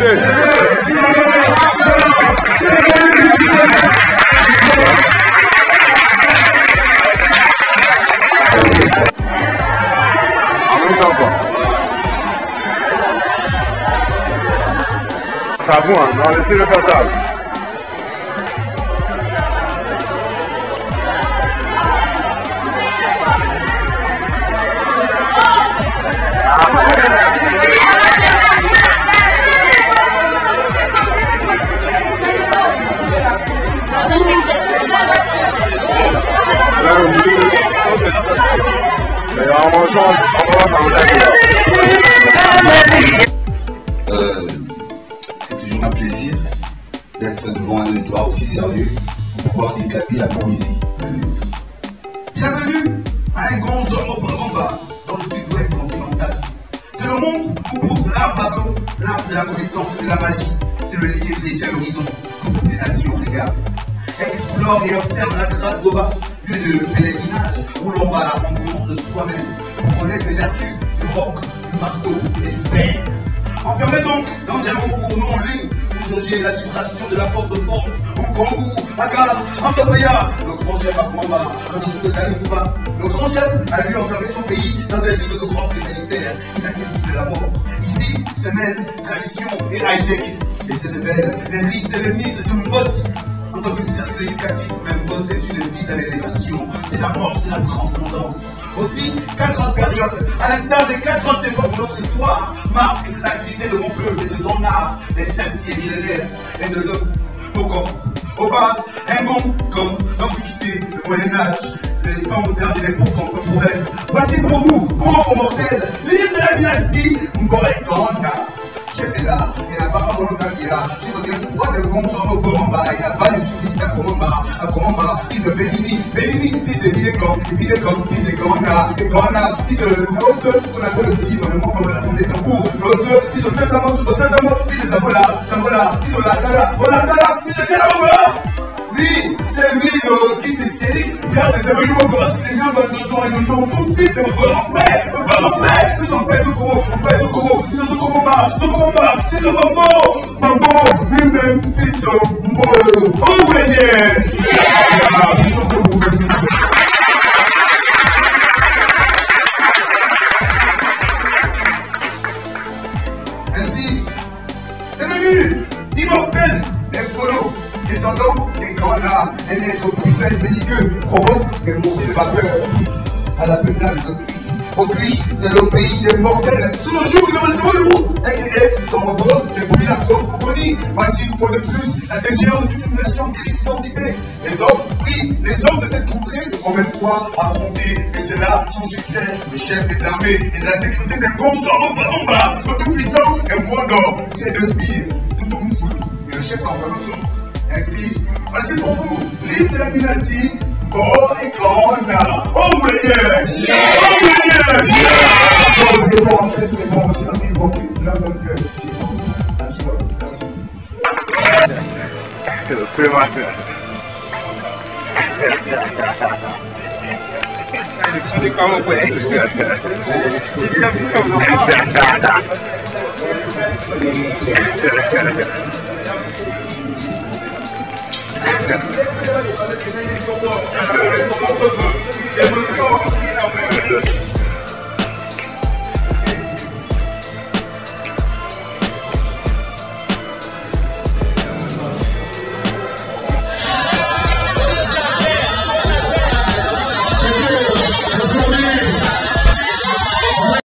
Tá voando, olha o tiro que eu. Euh, c'est toujours un plaisir d'être devant un auditoire aussi sérieux pour pouvoir éclater la poésie. Bienvenue à un grand homme combat dans le sud-ouest continental. C'est le monde où pousse l'arbre à l'eau, l'arbre de la connaissance de la magie. C'est le lié des horizons, des nations, les gars. Explore et observe la grâce d'Oba, lieu de pèlerinage où l'on va à la rencontre de soi-même. On connaît ses vertus, du roc, du marteau et du fer. En permettant dans un recours non en ligne, vous la vibration de la porte de force, en Kangou, Aga, en Papaya, le grand chef à Kwamba, un petit peu Salikuba. Le grand chef a vu enfermer son pays dans un livre de grande humanitaire, il a de la mort. Ici, semaine, tradition et high-tech. Et de belle, les listes et les mythes d'une botte. En tant que cercle éducatif, même la mort, c'est la transcendance. Aussi, quatre grandes périodes, à l'instar des quatre grandes époques de notre histoire, marquent l'activité de mon peuple et de son art, des sentiers millénaires et de l'homme. Au corps, au bas, un bon comme l'Antiquité, le Moyen-Âge, les temps modernes et les époques contemporaines. Voici pour vous, pauvres mortels, l'île de la dynastie. J'étais là, et la parole de là, je vous pourquoi le monde pas de à Goromba, à Goromba, il de il de Bidekon, il de Kon, il Divides con dice que van a, que van a, dice el otro, una cosa así, con el poco de la gente, uh, los dos, si los tratamos, los tratamos, dice la bola, la bola, dice la cara, hola cara, dice que la bola, vi, te envío, dice que di, ya te te voy a bola, te llamo, no soy un no, tú dices, vamos, ve, vamos, ve, tú no ves, tú como, ve, tú como, tú no como más, tú como más, tú no como, mambo, vive, piso, mo, oh, yeah, yeah. Polos, des grenades, et des autres puissants belliqueux provoquent des montées de vapeur à la peuplade de notre pays. Le mortels, le de et qui est dans mon vote, des populations compagnies, voici une fois de plus la déchéance d'une nation qui d'identité. Les hommes, oui, les hommes de cette contrée, ont même fois affronté, et là son succès, le chef des armées et la sécurité des comptes en bas, en bas, notre puissance est moins d'or, c'est de dire, tout au et le chef en and peace. And people who leave that energy for the God Yeah! Yeah! Away. Thank you.